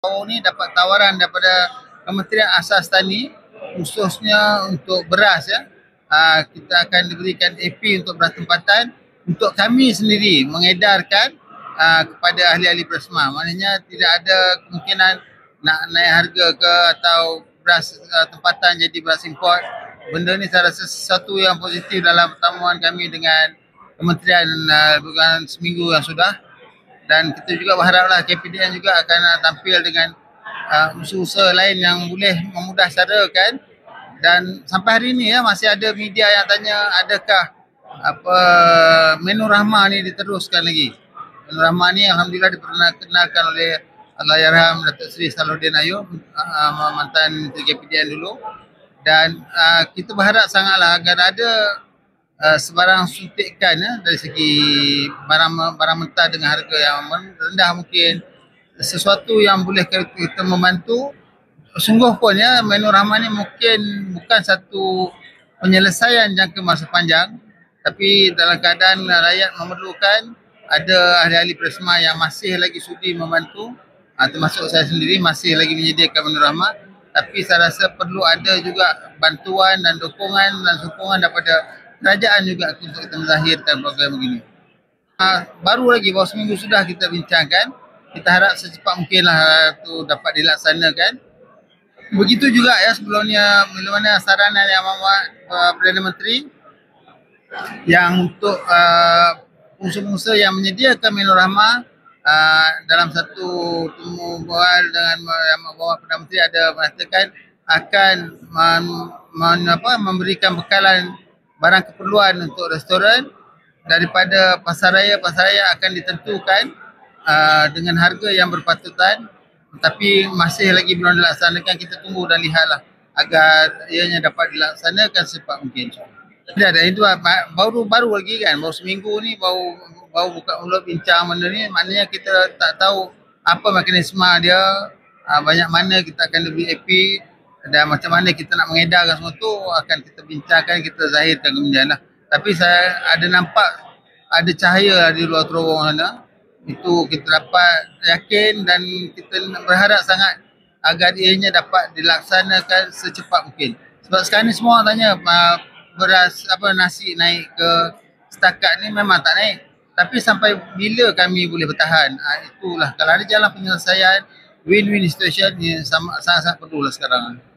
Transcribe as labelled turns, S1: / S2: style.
S1: Baru ni dapat tawaran daripada Kementerian Asas Tani khususnya untuk beras ya. Uh, kita akan diberikan AP untuk beras tempatan untuk kami sendiri mengedarkan uh, kepada ahli-ahli beras Maknanya tidak ada kemungkinan nak naik harga ke atau beras uh, tempatan jadi beras import. Benda ni saya rasa sesuatu yang positif dalam pertemuan kami dengan Kementerian uh, bukan seminggu yang sudah dan kita juga berharaplah KPDN juga akan uh, tampil dengan uh, usaha-usaha lain yang boleh memudah kan? Dan sampai hari ini ya masih ada media yang tanya adakah apa menu rahmah ni diteruskan lagi? Menu rahmah ni alhamdulillah diperkenalkan oleh Allahyarham Datuk Seri Salahuddin Ayub uh, mantan KPDN dulu. Dan uh, kita berharap sangatlah agar ada uh, sebarang suntikan ya, dari segi barang barang mentah dengan harga yang rendah mungkin. Sesuatu yang boleh kita membantu. Sungguh pun ya menu rahman ni mungkin bukan satu penyelesaian jangka masa panjang. Tapi dalam keadaan rakyat memerlukan ada ahli-ahli presma yang masih lagi sudi membantu. Uh, termasuk saya sendiri masih lagi menyediakan menu rahman. Tapi saya rasa perlu ada juga bantuan dan dukungan dan sokongan daripada kerajaan juga untuk kita melahirkan program begini. Uh, baru lagi baru seminggu sudah kita bincangkan. Kita harap secepat mungkinlah tu dapat dilaksanakan. Begitu juga ya sebelumnya mana saranan yang membuat uh, Perdana Menteri yang untuk uh, pengusaha-pengusaha yang menyediakan menu rahmah uh, dalam satu temu bual dengan yang membawa Perdana Menteri ada mengatakan akan men, men, apa, memberikan bekalan barang keperluan untuk restoran daripada pasar raya pasar raya akan ditentukan uh, dengan harga yang berpatutan tapi masih lagi belum dilaksanakan kita tunggu dan lihatlah agar ianya dapat dilaksanakan secepat mungkin. Ya, dan itu baru baru lagi kan baru seminggu ni baru baru buka mulut bincang benda ni maknanya kita tak tahu apa mekanisme dia uh, banyak mana kita akan lebih happy dan macam mana kita nak mengedarkan semua tu akan kita bincangkan kita zahirkan kemudian lah. Tapi saya ada nampak ada cahaya di luar terowong sana. Itu kita dapat yakin dan kita berharap sangat agar ianya dapat dilaksanakan secepat mungkin. Sebab sekarang ni semua orang tanya beras apa nasi naik ke setakat ni memang tak naik. Tapi sampai bila kami boleh bertahan? Ha, itulah. Kalau ada jalan penyelesaian win-win situation ni sangat-sangat perlulah sekarang